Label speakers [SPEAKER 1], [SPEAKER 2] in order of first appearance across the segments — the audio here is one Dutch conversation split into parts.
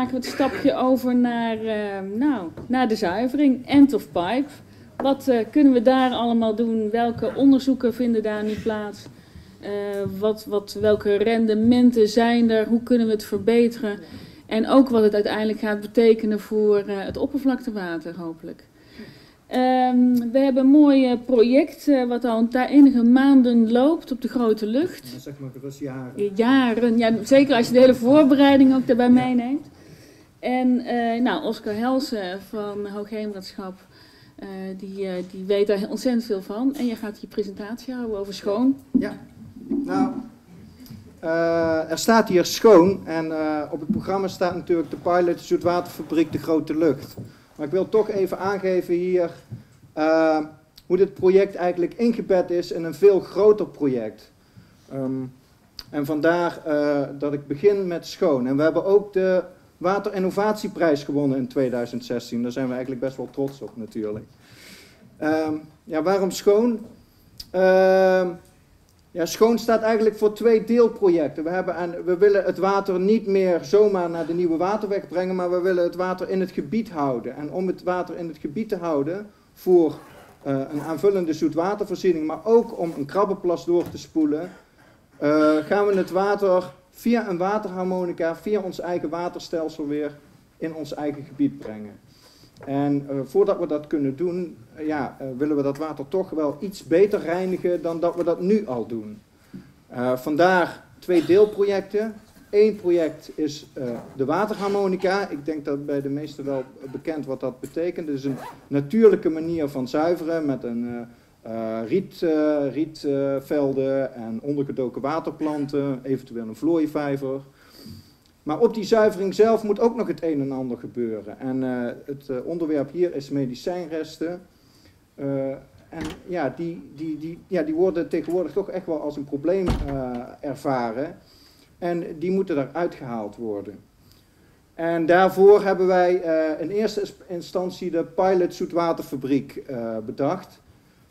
[SPEAKER 1] maken we het stapje over naar, eh, nou, naar de zuivering, end of pipe. Wat eh, kunnen we daar allemaal doen? Welke onderzoeken vinden daar nu plaats? Eh, wat, wat, welke rendementen zijn er? Hoe kunnen we het verbeteren? En ook wat het uiteindelijk gaat betekenen voor eh, het oppervlaktewater, hopelijk. Ehm, we hebben een mooi project wat al een enige maanden loopt op de grote lucht.
[SPEAKER 2] Dan zeg maar gerust jaren.
[SPEAKER 1] Jaren, ja, zeker als je de hele voorbereiding ook daarbij meeneemt. En eh, nou, Oscar Helsen van Hoogheemraadschap, eh die, eh, die weet daar ontzettend veel van. En je gaat je presentatie houden over schoon.
[SPEAKER 2] Nou, eh, er staat hier schoon en op het programma staat natuurlijk de pilot zoetwaterfabriek De Grote Lucht. Maar ik wil toch even aangeven hier hoe dit project eigenlijk ingebed is in een veel groter project. Ehm, en vandaar dat ik begin met schoon. En we hebben ook de Waterinnovatieprijs gewonnen in 2016. Daar zijn we eigenlijk best wel trots op natuurlijk. Ehm, ja, waarom schoon? Ehm, ja, schoon staat eigenlijk voor twee deelprojecten. We, hebben aan, we willen het water niet meer zomaar naar de nieuwe waterweg brengen, maar we willen het water in het gebied houden. En om het water in het gebied te houden voor eh, een aanvullende zoetwatervoorziening, maar ook om een krabbenplas door te spoelen, eh, gaan we het water via een waterharmonica, via ons eigen waterstelsel weer in ons eigen gebied brengen. En eh, voordat we dat kunnen doen, eh, ja, eh, willen we dat water toch wel iets beter reinigen dan dat we dat nu al doen. Vandaar twee deelprojecten. Eén project is de waterharmonica. Ik denk dat bij de meesten wel bekend wat dat betekent. Het is een natuurlijke manier van zuiveren met een eh, riet, eh, rietvelden en ondergedoken waterplanten, eventueel een vlooivijver. Maar op die zuivering zelf moet ook nog het een en ander gebeuren. En eh, het onderwerp hier is medicijnresten. En ja die, die, die, ja, die worden tegenwoordig toch echt wel als een probleem ervaren. En die moeten eruit gehaald worden. En daarvoor hebben wij in eerste ins- instantie de pilot zoetwaterfabriek bedacht.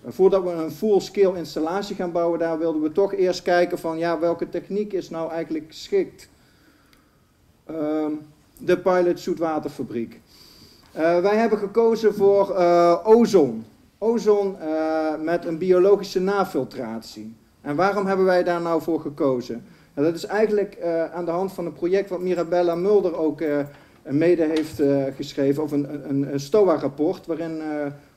[SPEAKER 2] Voordat we een full-scale installatie gaan bouwen, daar wilden we toch eerst kijken van ja, welke techniek is nou eigenlijk geschikt. Ehm, de pilot zoetwaterfabriek. Eh, wij hebben gekozen voor eh, ozon. Ozon eh, met een biologische nafiltratie. En waarom hebben wij daar nou voor gekozen? Nou, dat is eigenlijk aan de hand van een project wat Mirabella Mulder ook mede heeft geschreven, of een, een, een STOA-rapport, waarin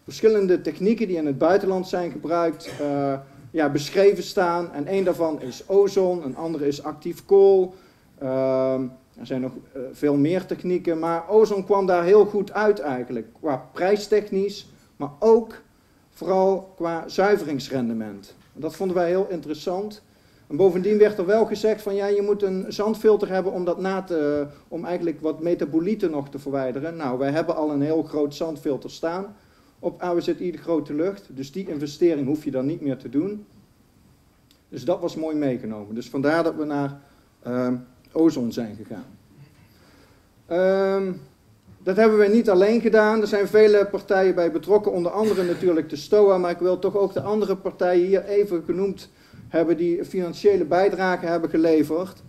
[SPEAKER 2] verschillende technieken die in het buitenland zijn gebruikt, eh, ja, beschreven staan. En één daarvan is ozon, een andere is actief kool. Ehm, er zijn nog eh, veel meer technieken, maar ozon kwam daar heel goed uit eigenlijk, qua prijstechnisch, maar ook vooral qua zuiveringsrendement. Dat vonden wij heel interessant. En bovendien werd er wel gezegd van ja, je moet een zandfilter hebben om dat na te, om eigenlijk wat metabolieten nog te verwijderen. Nou, wij hebben al een heel groot zandfilter staan op AWZI de Grote Lucht, dus die investering hoef je dan niet meer te doen. Dus dat was mooi meegenomen. Dus vandaar dat we naar ehm, ozon zijn gegaan. Ehm, dat hebben we niet alleen gedaan. Er zijn vele partijen bij betrokken, onder andere natuurlijk de STOA, maar ik wil toch ook de andere partijen hier even genoemd hebben die financiële bijdrage hebben geleverd.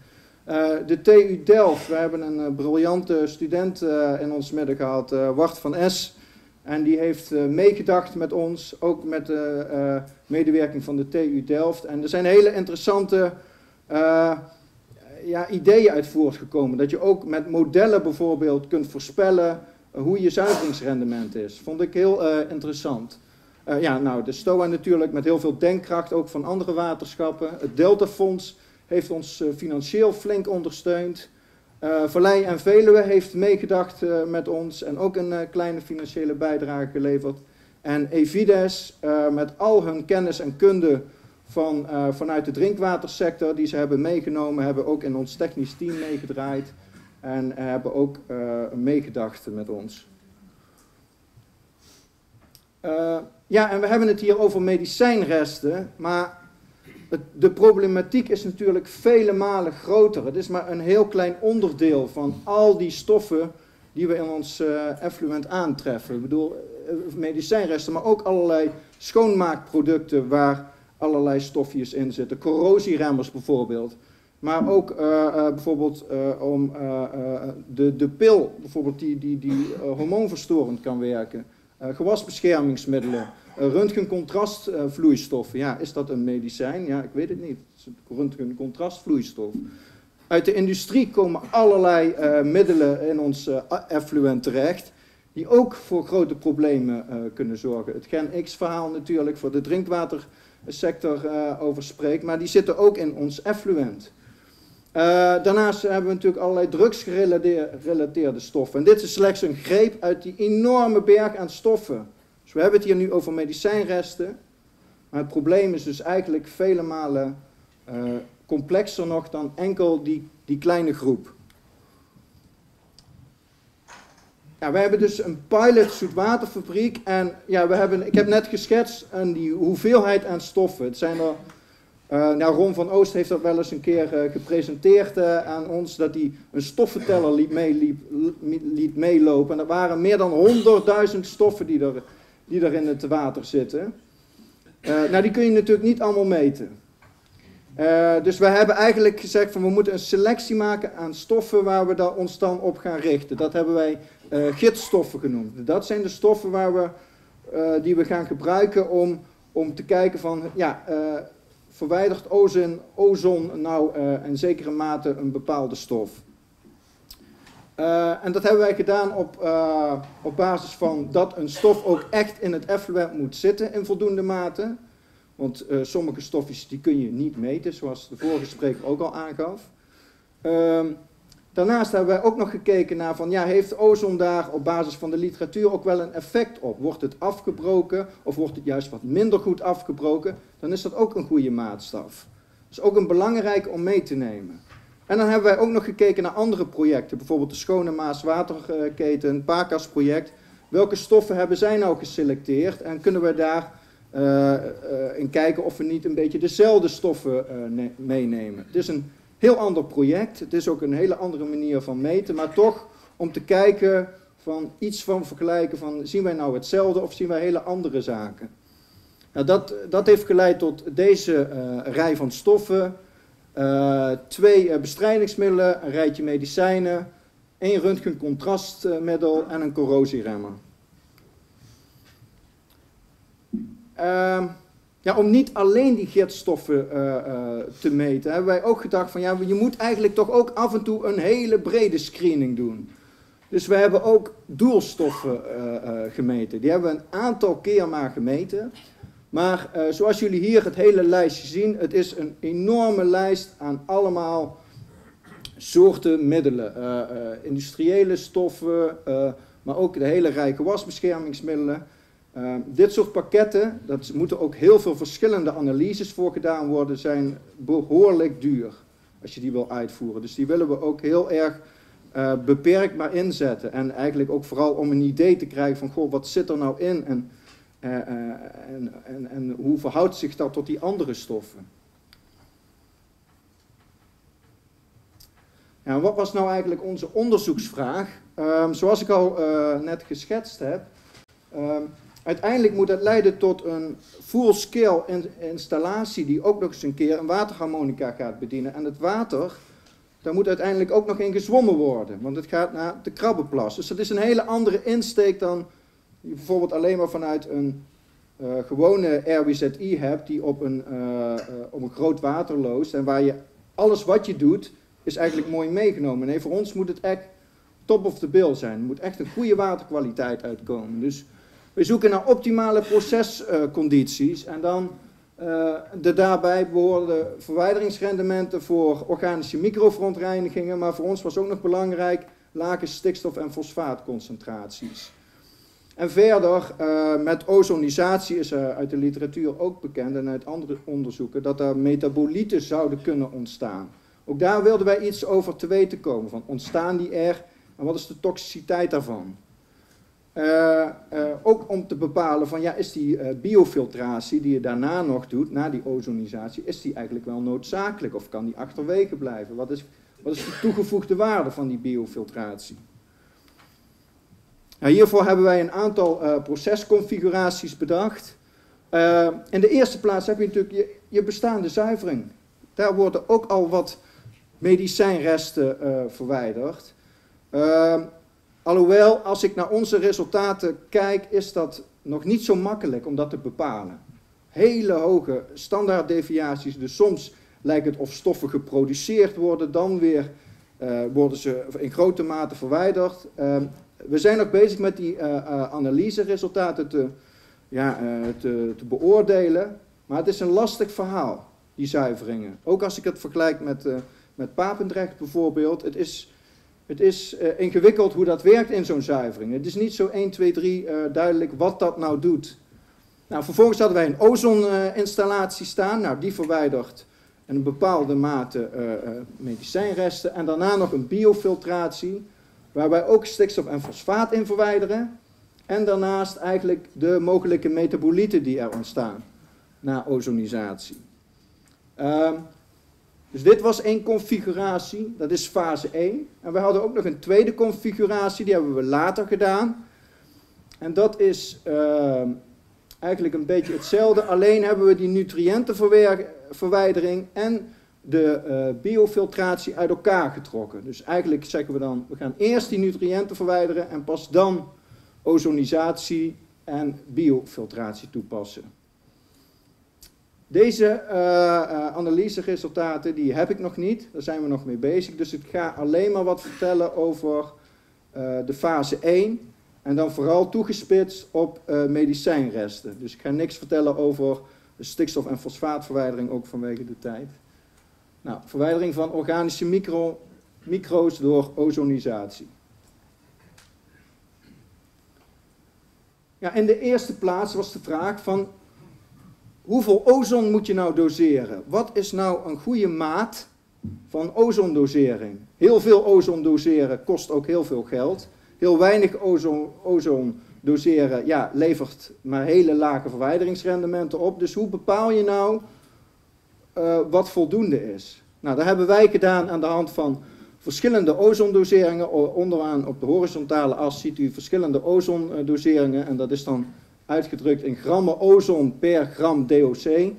[SPEAKER 2] Eh, de TU Delft, we hebben een eh, briljante student eh, in ons midden gehad, eh, Wart van S. En die heeft eh, meegedacht met ons, ook met de eh, medewerking van de TU Delft. En er zijn hele interessante eh, ja, ideeën uit voortgekomen. Dat je ook met modellen bijvoorbeeld kunt voorspellen hoe je zuiveringsrendement is. Vond ik heel interessant. Ja, nou, de STOA natuurlijk met heel veel denkkracht, ook van andere waterschappen. Het Deltafonds heeft ons financieel flink ondersteund. Eh Vallei en Veluwe heeft meegedacht eh, met ons en ook een eh, kleine financiële bijdrage geleverd. En Evides met al hun kennis en kunde van, vanuit de drinkwatersector die ze hebben meegenomen, hebben ook in ons technisch team meegedraaid en hebben ook meegedacht met ons. Ja, en we hebben het hier over medicijnresten, maar de problematiek is natuurlijk vele malen groter. Het is maar een heel klein onderdeel van al die stoffen die we in ons eh, effluent aantreffen. Ik bedoel, eh, medicijnresten, maar ook allerlei schoonmaakproducten waar allerlei stofjes in zitten. Corrosieremmers bijvoorbeeld. Maar ook eh, bijvoorbeeld om de, de pil, bijvoorbeeld die, die, die hormoonverstorend kan werken. Gewasbeschermingsmiddelen, röntgencontrastvloeistoffen. Ja, is dat een medicijn? Ja, ik weet het niet. Röntgencontrastvloeistof. Uit de industrie komen allerlei middelen in ons effluent terecht die ook voor grote problemen kunnen zorgen. Het Gen X-verhaal natuurlijk voor de drinkwatersector uh, over spreekt, maar die zitten ook in ons effluent. Uh, daarnaast hebben we natuurlijk allerlei drugsgerelateerde stoffen. En dit is slechts een greep uit die enorme berg aan stoffen. Dus we hebben het hier nu over medicijnresten. Maar het probleem is dus eigenlijk vele malen complexer nog dan enkel die, die kleine groep. Ja, we hebben dus een pilot zoetwaterfabriek en ja, we hebben, ik heb net geschetst aan die hoeveelheid aan stoffen. Het zijn er, nou Ron van Oost heeft dat wel eens een keer uh, gepresenteerd uh, aan ons, dat hij een stoffenteller liet, meelopen. En dat waren meer dan 100.000 stoffen die er, die in het water zitten. nou, die kun je natuurlijk niet allemaal meten. dus we hebben eigenlijk gezegd van we moeten een selectie maken aan stoffen waar we daar ons dan op gaan richten. Dat hebben wij uh, gidsstoffen genoemd. Dat zijn de stoffen waar we, die we gaan gebruiken om, om te kijken van, ja, verwijdert ozon, ozon nou in zekere mate een bepaalde stof. en dat hebben wij gedaan op, op basis van dat een stof ook echt in het effluent moet zitten in voldoende mate. Want sommige stofjes die kun je niet meten, zoals de vorige spreker ook al aangaf. Daarnaast hebben wij ook nog gekeken naar van, ja, heeft ozon daar op basis van de literatuur ook wel een effect op? Wordt het afgebroken of wordt het juist wat minder goed afgebroken? Dan is dat ook een goede maatstaf. Is ook een belangrijke om mee te nemen. En dan hebben wij ook nog gekeken naar andere projecten, bijvoorbeeld de Schone Maas Waterketen, PACAS project. Welke stoffen hebben zij nou geselecteerd en kunnen we daar uh, uh, in kijken of we niet een beetje dezelfde stoffen uh, meenemen? Het is een heel ander project. Het is ook een hele andere manier van meten, maar toch om te kijken van iets van vergelijken van zien wij nou hetzelfde of zien wij hele andere zaken. Nou, dat, dat heeft geleid tot deze uh, rij van stoffen, uh, twee uh, bestrijdingsmiddelen, een rijtje medicijnen, één röntgencontrastmiddel en een corrosieremmer. Ja, om niet alleen die gitstoffen uh, uh, te meten, hebben wij ook gedacht van ja, je moet eigenlijk toch ook af en toe een hele brede screening doen. Dus we hebben ook doelstoffen uh, gemeten. Die hebben we een aantal keer maar gemeten. Maar zoals jullie hier het hele lijstje zien, het is een enorme lijst aan allemaal soorten middelen. industriële stoffen, maar ook de hele rijke wasbeschermingsmiddelen. Uh, dit soort pakketten, dat moeten ook heel veel verschillende analyses voor gedaan worden, zijn behoorlijk duur als je die wil uitvoeren. Dus die willen we ook heel erg uh, beperkt maar inzetten. En eigenlijk ook vooral om een idee te krijgen van, goh, wat zit er nou in en, uh, en, en, en hoe verhoudt zich dat tot die andere stoffen. Ja, wat was nou eigenlijk onze onderzoeksvraag? Um, zoals ik al net geschetst heb, um, Uiteindelijk moet dat leiden tot een full-scale installatie die ook nog eens een keer een waterharmonica gaat bedienen. En het water, daar moet uiteindelijk ook nog in gezwommen worden, want het gaat naar de krabbenplas. Dus dat is een hele andere insteek dan je bijvoorbeeld alleen maar vanuit een uh, gewone RWZI hebt die op een, uh, een groot water loost en waar je alles wat je doet is eigenlijk mooi meegenomen. Nee, voor ons moet het echt top of the bill zijn. Er moet echt een goede waterkwaliteit uitkomen. Dus we zoeken naar optimale procescondities en dan uh, de daarbij behorende verwijderingsrendementen voor organische microverontreinigingen, maar voor ons was ook nog belangrijk lage stikstof- en fosfaatconcentraties. En verder, uh, met ozonisatie is er uit de literatuur ook bekend en uit andere onderzoeken dat er metabolieten zouden kunnen ontstaan. Ook daar wilden wij iets over te weten komen, van ontstaan die er en wat is de toxiciteit daarvan? Uh, uh, ook om te bepalen van ja, is die uh, biofiltratie die je daarna nog doet, na die ozonisatie, is die eigenlijk wel noodzakelijk of kan die achterwege blijven? Wat is, wat is de toegevoegde waarde van die biofiltratie? Nou, hiervoor hebben wij een aantal procesconfiguraties bedacht. in de eerste plaats heb je natuurlijk je, je bestaande zuivering. Daar worden ook al wat medicijnresten verwijderd. Ehm, alhoewel, als ik naar onze resultaten kijk, is dat nog niet zo makkelijk om dat te bepalen. Hele hoge standaarddeviaties, dus soms lijkt het of stoffen geproduceerd worden, dan weer uh, worden ze in grote mate verwijderd. Uh, we zijn ook bezig met die uh, analyseresultaten te, ja, te, te, beoordelen. Maar het is een lastig verhaal, die zuiveringen. Ook als ik het vergelijk met, met Papendrecht bijvoorbeeld. Het is, het is ingewikkeld hoe dat werkt in zo'n zuivering. Het is niet zo 1, 2, 3 duidelijk wat dat nou doet. Nou, vervolgens hadden wij een ozoninstallatie staan. Nou, die verwijdert een bepaalde mate uh, medicijnresten en daarna nog een biofiltratie, waar wij ook stikstof en fosfaat in verwijderen. En daarnaast eigenlijk de mogelijke metabolieten die er ontstaan na ozonisatie. Ehm, dus dit was één configuratie, dat is fase 1. En we hadden ook nog een tweede configuratie, die hebben we later gedaan. En dat is ehm, eigenlijk een beetje hetzelfde, alleen hebben we die nutriëntenverwijdering en de uh, biofiltratie uit elkaar getrokken. Dus eigenlijk zeggen we dan, we gaan eerst die nutriënten verwijderen en pas dan ozonisatie en biofiltratie toepassen. Deze uh, uh, analyseresultaten die heb ik nog niet, daar zijn we nog mee bezig. Dus ik ga alleen maar wat vertellen over de fase 1 en dan vooral toegespitst op medicijnresten. Dus ik ga niks vertellen over stikstof- en fosfaatverwijdering, ook vanwege de tijd. Nou, verwijdering van organische micro, micro's door ozonisatie. Ja, in de eerste plaats was de vraag van hoeveel ozon moet je nou doseren? Wat is nou een goede maat van ozondosering? Heel veel ozon doseren kost ook heel veel geld heel weinig ozon, ozon doseren ja, levert maar hele lage verwijderingsrendementen op. Dus hoe bepaal je nou uh, wat voldoende is? Nou, dat hebben wij gedaan aan de hand van verschillende ozondoseringen. Onderaan op de horizontale as ziet u verschillende ozondoseringen. En dat is dan uitgedrukt in grammen ozon per gram DOC.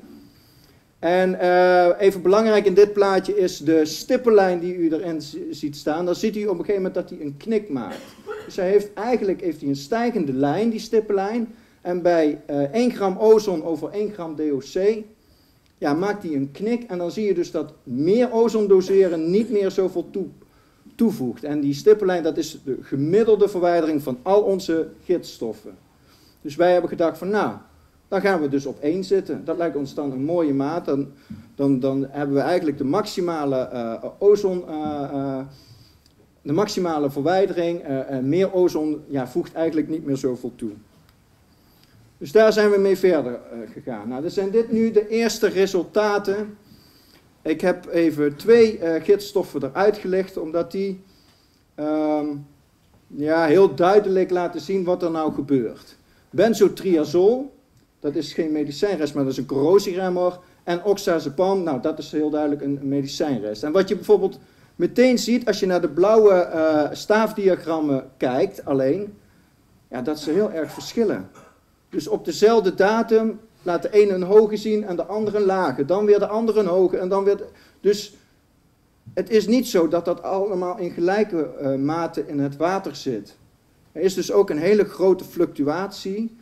[SPEAKER 2] En uh, even belangrijk in dit plaatje is de stippenlijn die u erin ziet staan. Dan ziet u op een gegeven moment dat hij een knik maakt. Dus heeft, eigenlijk heeft hij een stijgende lijn, die stippenlijn. En bij uh, eh, 1 gram ozon over 1 gram DOC ja, maakt hij een knik. En dan zie je dus dat meer ozon doseren niet meer zoveel toe, toevoegt. En die stippenlijn, dat is de gemiddelde verwijdering van al onze gidsstoffen. Dus wij hebben gedacht van nou, dan gaan we dus op 1 zitten. Dat lijkt ons dan een mooie maat. Dan, dan, dan hebben we eigenlijk de maximale uh, ozon... Uh, de maximale verwijdering, uh, meer ozon, ja, voegt eigenlijk niet meer zoveel toe. Dus daar zijn we mee verder gegaan. Nou, dat zijn dit nu de eerste resultaten. Ik heb even twee uh, gidsstoffen eruit gelegd, omdat die um, ja, heel duidelijk laten zien wat er nou gebeurt. Benzotriazol, dat is geen medicijnrest, maar dat is een corrosieremmer. En oxazepam, nou dat is heel duidelijk een medicijnrest. En wat je bijvoorbeeld meteen ziet als je naar de blauwe uh, staafdiagrammen kijkt alleen, ja, dat ze heel erg verschillen. Dus op dezelfde datum laat de ene een hoge zien en de andere een lage. Dan weer de andere een hoge en dan weer... Dus het is niet zo dat dat allemaal in gelijke uh, mate in het water zit. Er is dus ook een hele grote fluctuatie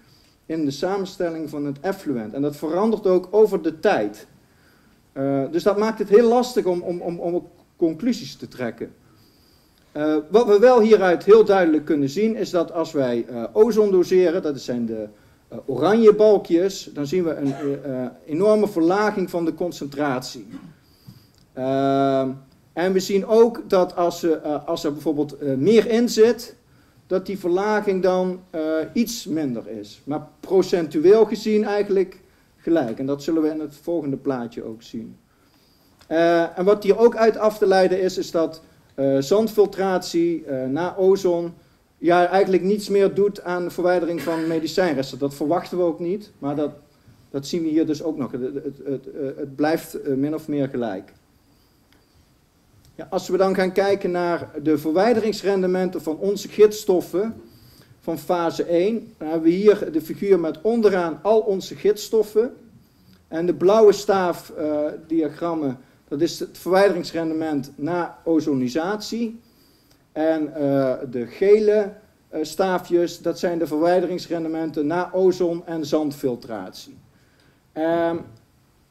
[SPEAKER 2] in de samenstelling van het effluent. En dat verandert ook over de tijd. Uh, dus dat maakt het heel lastig om, om, om, om conclusies te trekken. Uh, wat we wel hieruit heel duidelijk kunnen zien is dat als wij uh, ozon doseren, dat zijn de oranje balkjes, dan zien we een enorme verlaging van de concentratie. en we zien ook dat als, als er bijvoorbeeld meer in zit, dat die verlaging dan iets minder is. Maar procentueel gezien eigenlijk gelijk. En dat zullen we in het volgende plaatje ook zien. Uh, en wat hier ook uit af te leiden is, is dat uh, zandfiltratie na ozon ja, eigenlijk niets meer doet aan de verwijdering van medicijnresten. Dat verwachten we ook niet, maar dat, dat zien we hier dus ook nog. Het, het, het blijft min of meer gelijk. Ja, als we dan gaan kijken naar de verwijderingsrendementen van onze gidsstoffen van fase 1, dan hebben we hier de figuur met onderaan al onze gidsstoffen. En de blauwe staafdiagrammen Dat is het verwijderingsrendement na ozonisatie. En eh, de gele uh, staafjes, dat zijn de verwijderingsrendementen na ozon- en zandfiltratie. Um,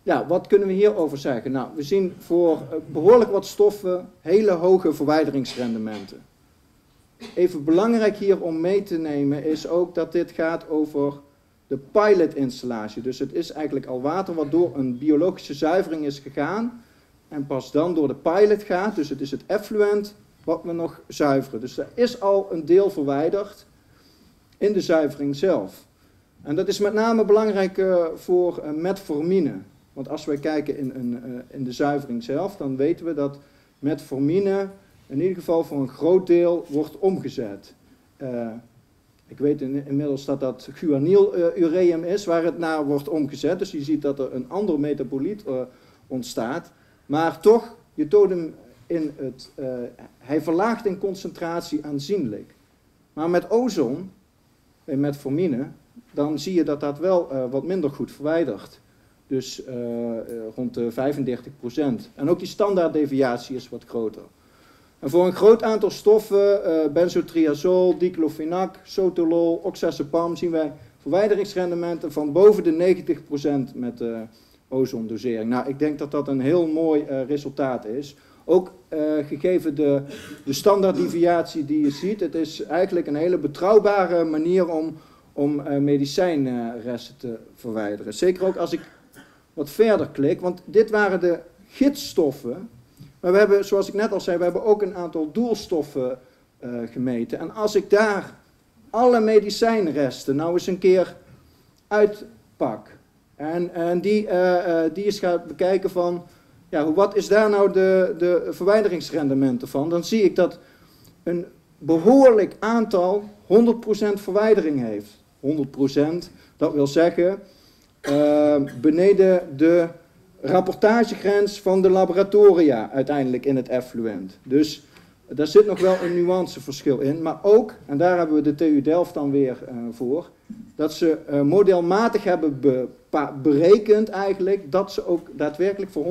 [SPEAKER 2] ja, wat kunnen we hierover zeggen? Nou, we zien voor uh, behoorlijk wat stoffen hele hoge verwijderingsrendementen. Even belangrijk hier om mee te nemen is ook dat dit gaat over de pilotinstallatie. Dus het is eigenlijk al water wat door een biologische zuivering is gegaan en pas dan door de pilot gaat. Dus het is het effluent wat we nog zuiveren. Dus er is al een deel verwijderd in de zuivering zelf. En dat is met name belangrijk uh, voor uh, metformine. Want als wij kijken in, uh, in, de zuivering zelf, dan weten we dat metformine in ieder geval voor een groot deel wordt omgezet. ik weet in, inmiddels dat dat guanylureum is waar het naar wordt omgezet. Dus je ziet dat er een ander metaboliet ontstaat. Maar toch, je toont hem in het, hij verlaagt in concentratie aanzienlijk. Maar met ozon en met formine, dan zie je dat dat wel wat minder goed verwijdert. Dus uh, rond de 35% En ook die standaarddeviatie is wat groter. En voor een groot aantal stoffen, benzotriazol, diclofenac, sotolol, oxazepam, zien wij verwijderingsrendementen van boven de 90% met ozondosering. Nou, ik denk dat dat een heel mooi resultaat is. Ook gegeven de, de standaarddeviatie die je ziet, het is eigenlijk een hele betrouwbare manier om, om medicijnresten te verwijderen. Zeker ook als ik wat verder klik, want dit waren de gidsstoffen. Maar we hebben, zoals ik net al zei, we hebben ook een aantal doelstoffen uh, gemeten. En als ik daar alle medicijnresten nou eens een keer uitpak en, en die, die eens gaat bekijken van ja, wat is daar nou de, de verwijderingsrendementen van? Dan zie ik dat een behoorlijk aantal 100% verwijdering heeft. 100%, dat wil zeggen uh, beneden de rapportagegrens van de laboratoria uiteindelijk in het effluent. Dus daar zit nog wel een nuanceverschil in. Maar ook, en daar hebben we de TU Delft dan weer uh, voor, dat ze uh, modelmatig hebben berekend eigenlijk dat ze ook daadwerkelijk voor 100%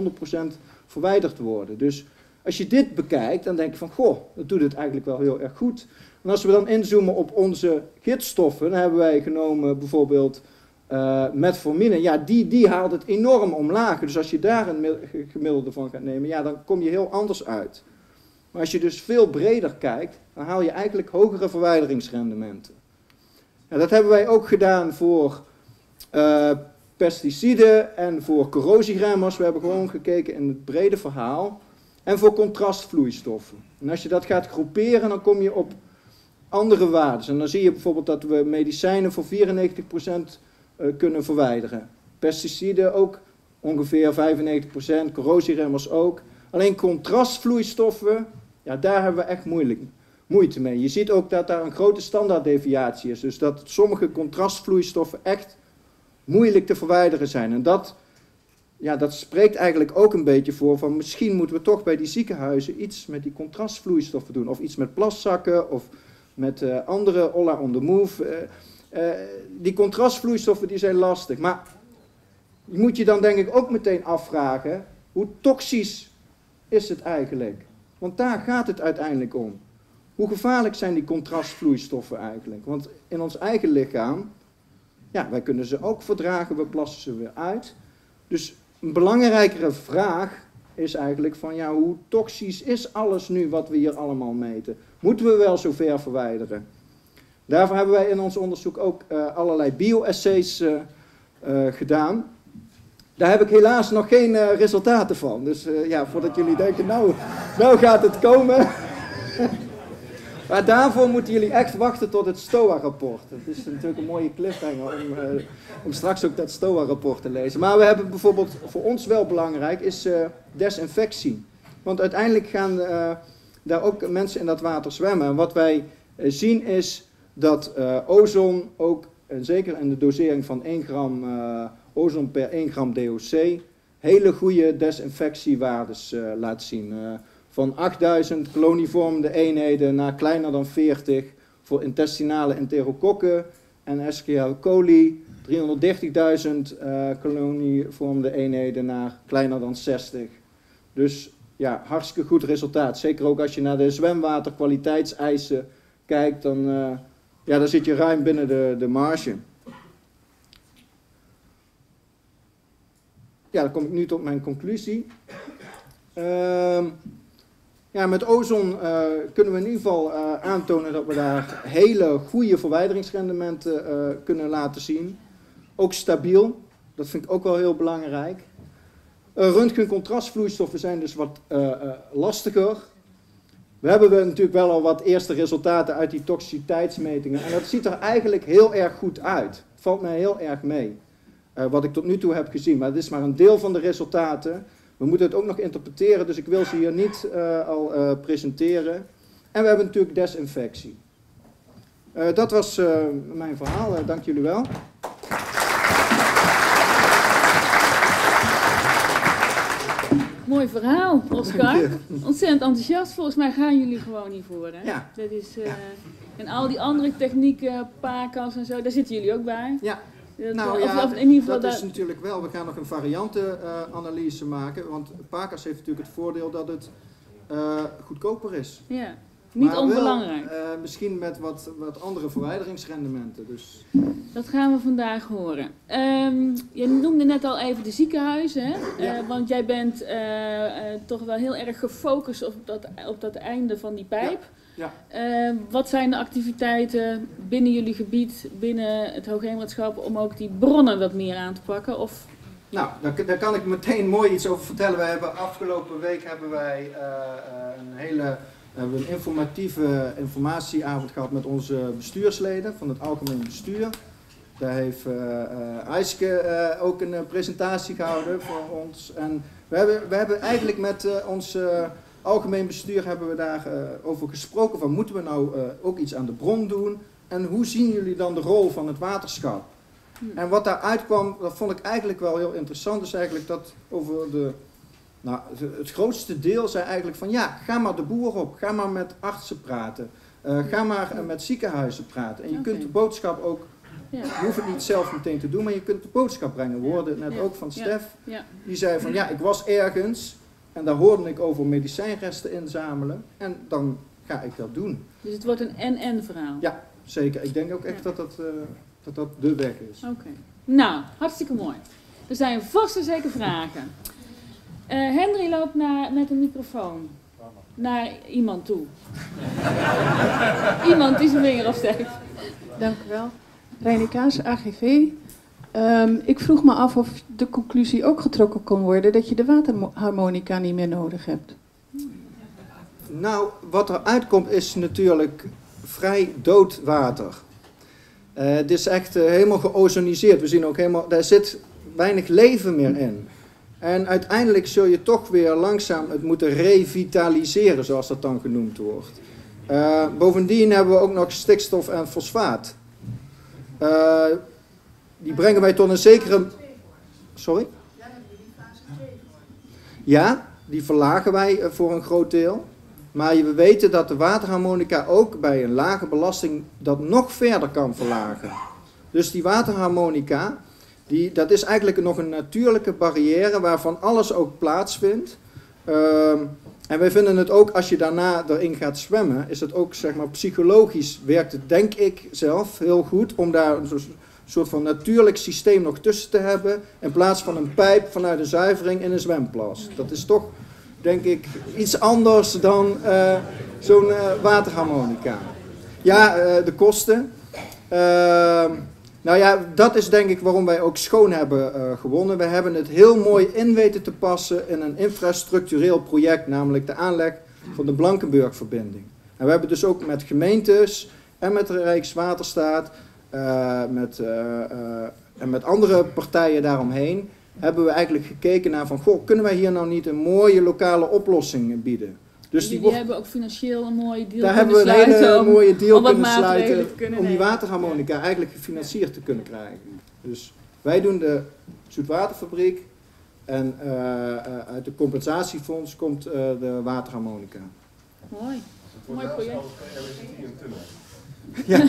[SPEAKER 2] verwijderd worden. Dus als je dit bekijkt, dan denk je van, goh, dat doet het eigenlijk wel heel erg goed. En als we dan inzoomen op onze gidsstoffen, dan hebben wij genomen bijvoorbeeld uh, metformine. Ja, die, die haalt het enorm omlaag. Dus als je daar een gemiddelde van gaat nemen, ja, dan kom je heel anders uit. Maar als je dus veel breder kijkt, dan haal je eigenlijk hogere verwijderingsrendementen. En dat hebben wij ook gedaan voor uh, pesticiden en voor corrosieremmers. We hebben gewoon gekeken in het brede verhaal. En voor contrastvloeistoffen. En als je dat gaat groeperen, dan kom je op andere waarden. En dan zie je bijvoorbeeld dat we medicijnen voor 94% eh, kunnen verwijderen. Pesticiden ook ongeveer 95%, corrosieremmers ook. Alleen contrastvloeistoffen, ja, daar hebben we echt moeilijk, moeite mee. Je ziet ook dat daar een grote standaarddeviatie is. Dus dat sommige contrastvloeistoffen echt moeilijk te verwijderen zijn. En dat, ja, dat spreekt eigenlijk ook een beetje voor van misschien moeten we toch bij die ziekenhuizen iets met die contrastvloeistoffen doen. Of iets met plaszakken of met uh, andere Olla on the move. Uh, uh, die contrastvloeistoffen die zijn lastig. Maar je moet je dan denk ik ook meteen afvragen, hoe toxisch is het eigenlijk? Want daar gaat het uiteindelijk om. Hoe gevaarlijk zijn die contrastvloeistoffen eigenlijk? Want in ons eigen lichaam, ja, wij kunnen ze ook verdragen, we plassen ze weer uit. Dus een belangrijkere vraag is eigenlijk van, ja, hoe toxisch is alles nu wat we hier allemaal meten? Moeten we wel zo ver verwijderen? Daarvoor hebben wij in ons onderzoek ook uh, allerlei bioassays uh, uh, gedaan. Daar heb ik helaas nog geen resultaten van. Dus ja, voordat jullie denken, nou, nou gaat het komen. maar daarvoor moeten jullie echt wachten tot het STOA-rapport. Het is natuurlijk een mooie cliffhanger om, om straks ook dat STOA-rapport te lezen. Maar we hebben bijvoorbeeld, voor ons wel belangrijk, is desinfectie. Want uiteindelijk gaan daar ook mensen in dat water zwemmen. En wat wij zien is dat ozon ook, en zeker in de dosering van 1 gram ozon per 1 gram DOC hele goede desinfectiewaardes uh, laat zien. Van 8000 kolonivormende eenheden naar kleiner dan 40 voor intestinale enterokokken en Escherichia coli. 330.000 uh, kolonivormende eenheden naar kleiner dan 60 Dus ja, hartstikke goed resultaat. Zeker ook als je naar de zwemwaterkwaliteitseisen kijkt, dan, ja, dan zit je ruim binnen de, de marge. Ja, dan kom ik nu tot mijn conclusie. Uh, ja, met ozon uh, kunnen we in ieder geval uh, aantonen dat we daar hele goede verwijderingsrendementen uh, kunnen laten zien. Ook stabiel, dat vind ik ook wel heel belangrijk. röntgencontrastvloeistoffen zijn dus wat lastiger. We hebben natuurlijk wel al wat eerste resultaten uit die toxiciteitsmetingen. En dat ziet er eigenlijk heel erg goed uit. Valt mij heel erg mee. wat ik tot nu toe heb gezien. Maar het is maar een deel van de resultaten. We moeten het ook nog interpreteren, dus ik wil ze hier niet uh, al uh, presenteren. En we hebben natuurlijk desinfectie. Dat was mijn verhaal. dank jullie wel.
[SPEAKER 1] Mooi verhaal, Oscar. Ontzettend enthousiast. Volgens mij gaan jullie gewoon hiervoor. Hè?
[SPEAKER 2] Ja.
[SPEAKER 1] Dat is, ja. En al die andere technieken, pakas en zo, daar zitten jullie ook bij.
[SPEAKER 2] Ja. Nou ja, of in ieder geval dat is natuurlijk wel. We gaan nog een variantenanalyse uh, maken. Want Pakas heeft natuurlijk het voordeel dat het uh, goedkoper is.
[SPEAKER 1] Ja, niet maar onbelangrijk.
[SPEAKER 2] Wel, uh, misschien met wat, wat andere verwijderingsrendementen. Dus.
[SPEAKER 1] Dat gaan we vandaag horen. Um, je noemde net al even de ziekenhuizen. Hè? Ja. want jij bent toch wel heel erg gefocust op dat, op dat einde van die pijp. Ja.
[SPEAKER 2] Ja.
[SPEAKER 1] Uh, wat zijn de activiteiten binnen jullie gebied, binnen het Hoogheemraadschap, om ook die bronnen wat meer aan te pakken? Of...
[SPEAKER 2] Nou, daar, daar, kan ik meteen mooi iets over vertellen. We hebben afgelopen week hebben wij uh, een hele hebben een informatieve informatieavond gehad met onze bestuursleden van het algemeen bestuur. Daar heeft uh, ook een presentatie gehouden voor ons. En we hebben, we hebben eigenlijk met onze algemeen bestuur hebben we daar over gesproken van moeten we nou ook iets aan de bron doen en hoe zien jullie dan de rol van het waterschap? En wat daaruit kwam, dat vond ik eigenlijk wel heel interessant, is eigenlijk dat over de, nou, het grootste deel zei eigenlijk van ja, ga maar de boer op, ga maar met artsen praten, uh, ga maar met ziekenhuizen praten. En je okay. kunt de boodschap ook, ja. je hoeft het niet zelf meteen te doen, maar je kunt de boodschap brengen. We hoorden het net ja. ook van Stef,
[SPEAKER 1] ja.
[SPEAKER 2] die zei van ja, ik was ergens en daar hoorde ik over medicijnresten inzamelen. En dan ga ik dat doen.
[SPEAKER 1] Dus het wordt een en-en verhaal?
[SPEAKER 2] Ja, zeker. Ik denk ook echt dat, dat, uh, dat dat de weg is.
[SPEAKER 1] Oké. Okay. Nou, hartstikke mooi. Er zijn vast en zeker vragen. Uh, Henry loopt naar, met een microfoon naar iemand toe. iemand die zijn vinger afsteekt.
[SPEAKER 3] Dank u wel. René Kaas, AGV. Um, ik vroeg me af of de conclusie ook getrokken kon worden dat je de waterharmonica niet meer nodig hebt.
[SPEAKER 2] Nou, wat er uitkomt is natuurlijk vrij dood water. Uh, het is echt uh, helemaal geozoniseerd. We zien ook helemaal, daar zit weinig leven meer in. En uiteindelijk zul je toch weer langzaam het moeten revitaliseren, zoals dat dan genoemd wordt. Uh, bovendien hebben we ook nog stikstof en fosfaat die brengen wij tot een zekere. Sorry? Ja, die verlagen wij eh, voor een groot deel. Maar we weten dat de waterharmonica ook bij een lage belasting dat nog verder kan verlagen. Dus die waterharmonica, die, dat is eigenlijk nog een natuurlijke barrière waarvan alles ook plaatsvindt. Uh, en wij vinden het ook, als je daarna erin gaat zwemmen, is het ook zeg maar psychologisch werkt het, denk ik zelf, heel goed om daar soort van natuurlijk systeem nog tussen te hebben. In plaats van een pijp vanuit een zuivering in een zwemplas. Dat is toch, denk ik, iets anders dan uh, zo'n uh, waterharmonica. Ja, uh, de kosten. Ehm, nou ja, dat is denk ik waarom wij ook schoon hebben gewonnen. We hebben het heel mooi in weten te passen in een infrastructureel project, namelijk de aanleg van de Blankenburg-verbinding. En we hebben dus ook met gemeentes en met de Rijkswaterstaat uh, met, uh, en met andere partijen daaromheen, hebben we eigenlijk gekeken naar van, goh, kunnen wij hier nou niet een mooie lokale oplossing bieden?
[SPEAKER 1] Dus die, die hebben ook financieel een mooie deal
[SPEAKER 2] Daar hebben we een hele mooie deal kunnen sluiten om die waterharmonica eigenlijk gefinancierd te kunnen krijgen. Dus wij doen de zoetwaterfabriek en uit de compensatiefonds komt de waterharmonica.
[SPEAKER 1] Mooi. Mooi project.
[SPEAKER 2] Ja.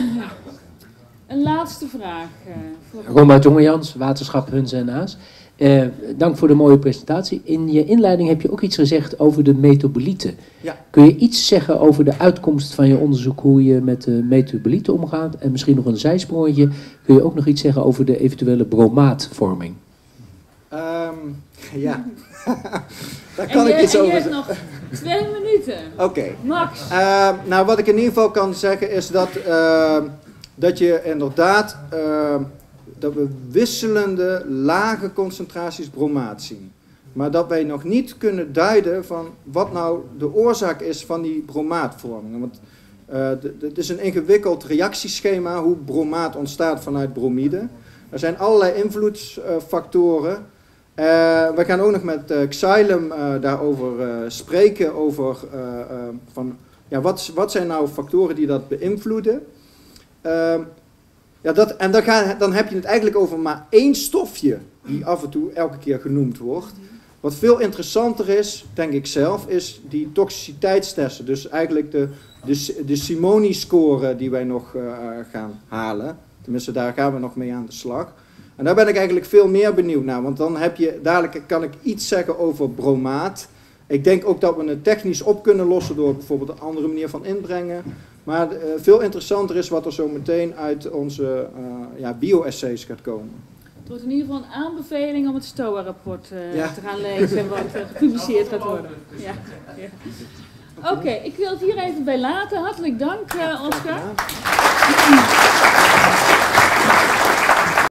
[SPEAKER 1] Een laatste vraag. Uh,
[SPEAKER 4] Roma Jongejans, Waterschap Huns en Aas. Eh, dank voor de mooie presentatie. In je inleiding heb je ook iets gezegd over de metabolieten.
[SPEAKER 2] Ja.
[SPEAKER 4] Kun je iets zeggen over de uitkomst van je onderzoek, hoe je met de metabolieten omgaat? En misschien nog een zijsprongetje. Kun je ook nog iets zeggen over de eventuele bromaatvorming?
[SPEAKER 2] Ehm, ja, daar
[SPEAKER 1] En
[SPEAKER 2] kan
[SPEAKER 1] je,
[SPEAKER 2] ik iets
[SPEAKER 1] en je
[SPEAKER 2] over zeggen.
[SPEAKER 1] nog twee minuten.
[SPEAKER 2] Oké.
[SPEAKER 1] Max.
[SPEAKER 2] Ehm, nou, wat ik in ieder geval kan zeggen is dat, ehm, dat je inderdaad ehm, dat we wisselende lage concentraties bromaat zien. Maar dat wij nog niet kunnen duiden van wat nou de oorzaak is van die bromaatvorming. Want eh, het is een ingewikkeld reactieschema hoe bromaat ontstaat vanuit bromide. Er zijn allerlei invloedsfactoren. Eh, we gaan ook nog met eh, Xylem daarover spreken. Over van, ja, wat, wat zijn nou factoren die dat beïnvloeden. Ja, dat, en dan, dan heb je het eigenlijk over maar één stofje die af en toe elke keer genoemd wordt. Wat veel interessanter is, denk ik zelf, is die toxiciteitstesten. Dus eigenlijk de, de, de Simoni-score die wij nog eh, gaan halen. Tenminste, daar gaan we nog mee aan de slag. En daar ben ik eigenlijk veel meer benieuwd naar. Want dan heb je, dadelijk kan ik iets zeggen over bromaat. Ik denk ook dat we het technisch op kunnen lossen door bijvoorbeeld een andere manier van inbrengen. Maar eh, veel interessanter is wat er zo meteen uit onze eh, ja, bio-essays gaat komen.
[SPEAKER 1] Het wordt in ieder geval een aanbeveling om het STOA-rapport eh,
[SPEAKER 2] Ja.
[SPEAKER 1] te gaan lezen wat gepubliceerd gaat worden. Ja. ja. Oké, ik wil het hier even bij laten. Hartelijk dank, eh, Oscar.